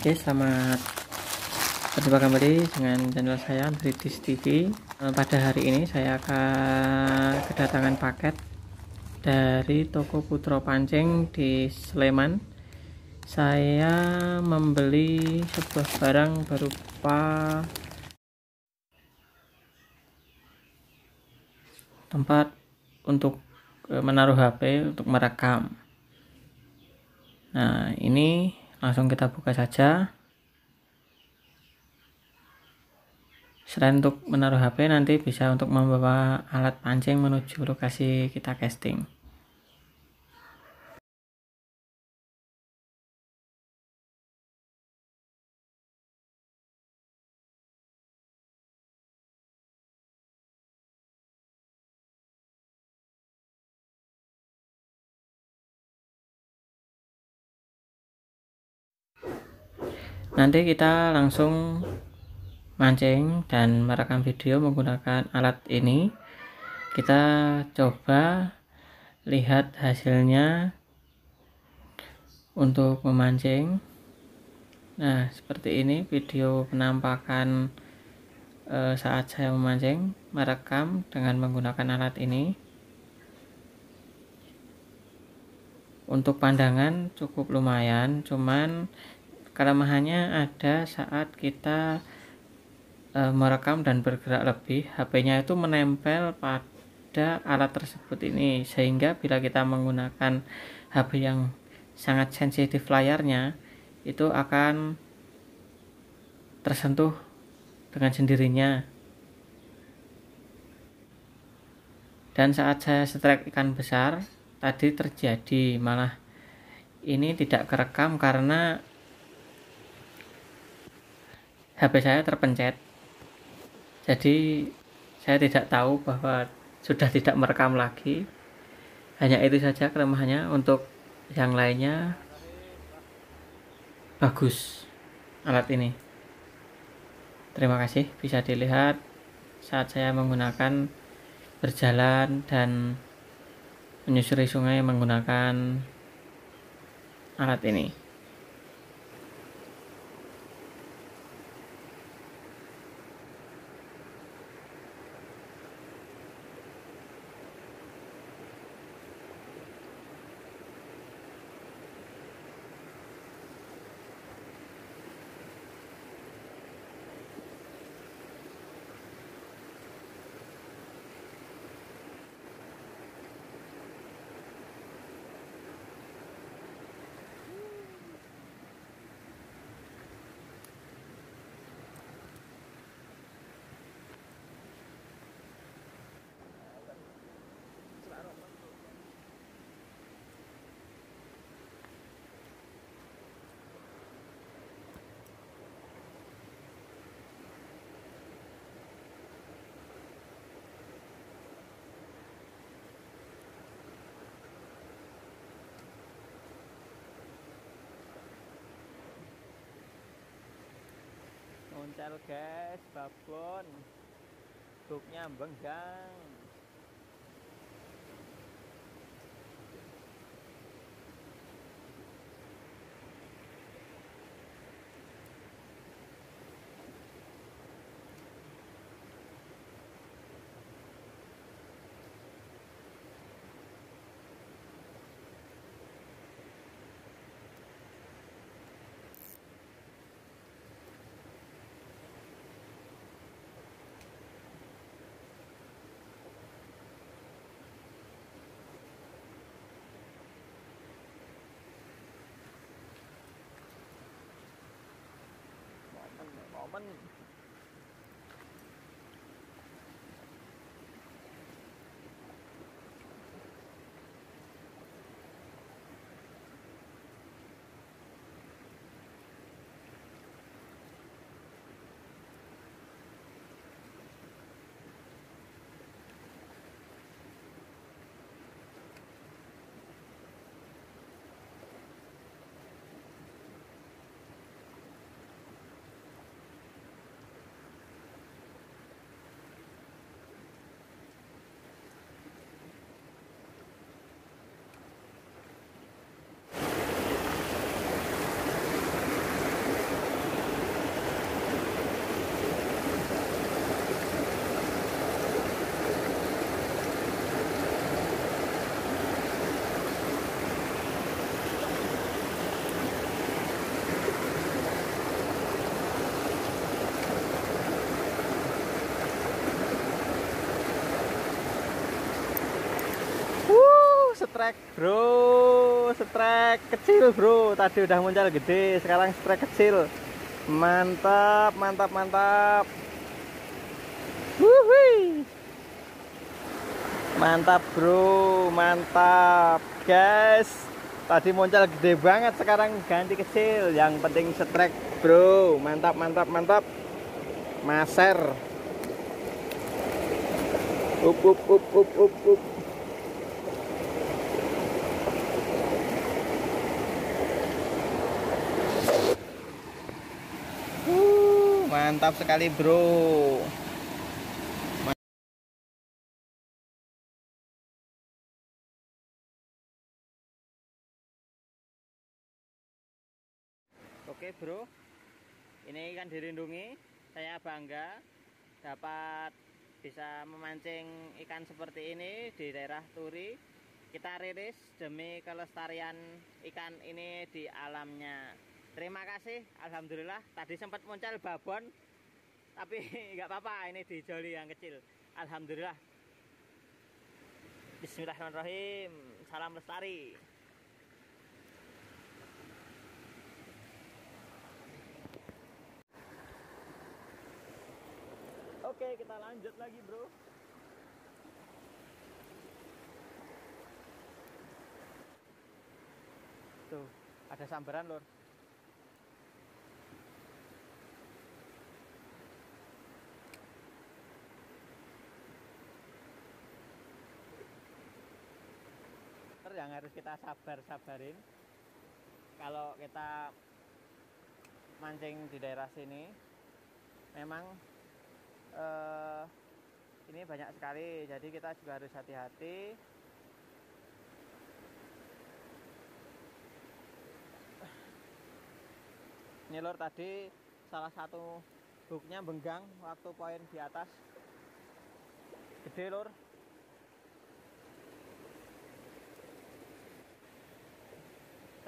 Oke, selamat berjumpa kembali dengan channel saya Andritis TV. Eh, pada hari ini saya akan kedatangan paket dari toko Putro Pancing di Sleman. Saya membeli sebuah barang berupa tempat untuk eh, menaruh HP untuk merekam. Nah, ini langsung kita buka saja. Selain untuk menaruh HP nanti bisa untuk membawa alat pancing menuju lokasi kita casting nanti kita langsung mancing dan merekam video menggunakan alat ini. Kita coba lihat hasilnya untuk memancing. Nah seperti ini video penampakan e, saat saya memancing merekam dengan menggunakan alat ini. Untuk pandangan cukup lumayan cuman kelemahannya ada saat kita e, merekam dan bergerak lebih HP-nya itu menempel pada alat tersebut ini sehingga bila kita menggunakan HP yang sangat sensitif layarnya itu akan tersentuh dengan sendirinya. Dan saat saya strike ikan besar tadi terjadi malah ini tidak kerekam karena HP saya terpencet. Jadi saya tidak tahu bahwa sudah tidak merekam lagi. Hanya itu saja kelemahannya untuk yang lainnya. Bagus alat ini. Terima kasih bisa dilihat saat saya menggunakan berjalan dan menyusuri sungai menggunakan alat ini Muncul guys, babon. Buknya benggang. 问 setrek bro. Setrek kecil bro. Tadi udah muncul gede sekarang setrek kecil. Mantap mantap mantap. Wuhui. mantap bro. Mantap guys. Tadi muncul gede banget sekarang ganti kecil. Yang penting setrek bro. Mantap mantap mantap. Maser. Up up up up up up mantap sekali bro Oke bro, ini ikan dirindungi. Saya bangga dapat bisa memancing ikan seperti ini di daerah Turi. Kita rilis demi kelestarian ikan ini di alamnya. Terima kasih, Alhamdulillah. Tadi sempat muncul babon, tapi nggak apa-apa. Ini di joli yang kecil. Alhamdulillah. Bismillahirrahmanirrahim. Salam lestari. Oke, kita lanjut lagi, Bro. Tuh, ada sambaran, Lur. yang harus kita sabar-sabarin. Kalau kita mancing di daerah sini memang uh, ini banyak sekali. Jadi kita juga harus hati-hati. Lor tadi salah satu hooknya benggang waktu poin di atas. Gede lor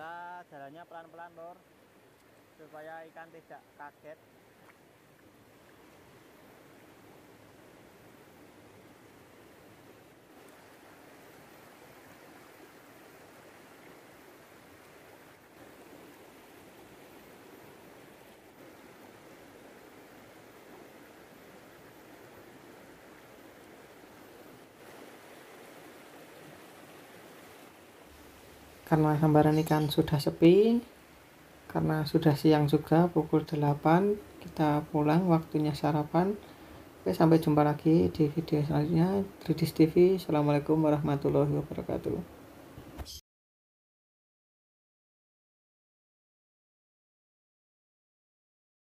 kita jalannya pelan-pelan lor supaya ikan tidak kaget karena sambaran ikan sudah sepi karena sudah siang juga pukul 8 kita pulang waktunya sarapan. Oke, sampai jumpa lagi di video selanjutnya. Tridis TV Assalamualaikum warahmatullahi wabarakatuh